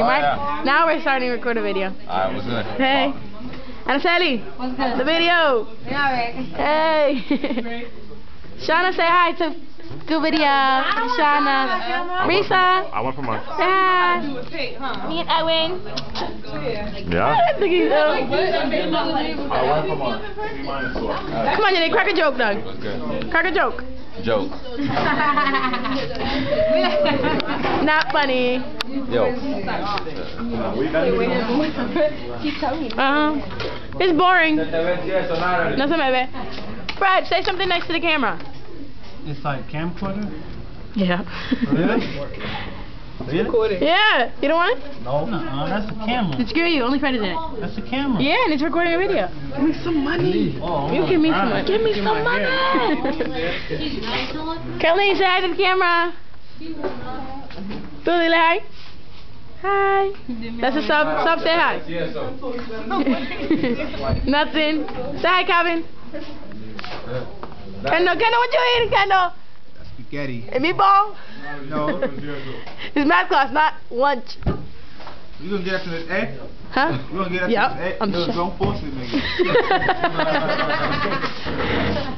You Oh, mind? yeah. Now we're starting to record a video. Alright, what's good? Hey. Anaseli. What's good? The video. Yeah, right. Hey. Shauna, say hi to good video. Shauna. Risa. I went for mine. Say hi. Me and Edwin. Yeah? Look at you. I went for mine. Come on, Jenny, crack a joke, Doug. Crack a joke. Joke. Not funny. Yo. Uh-huh. It's boring. No se me ve. Fred, say something next to the camera. It's like camcorder? Yeah. Really? Really? yeah. You don't want it? No. No, that's a camera. Screw you. Only Fred is in it. That's a camera. Yeah, and it's recording a video. Give me some money. Oh, You give me some money. Give me Get some money. hair. Kathleen, say hi to the camera. Billy, hi. Hi. That's a sub. Sub, say hi. Nothing. Say hi, Calvin. Kendall, Kendall, what you eating, Kendall? Spaghetti. A meatball? No. It's math class, not lunch. You gonna get up to this A? Huh? You gonna get up Yup, to this A? I'm No, sure. Don't force it, nigga.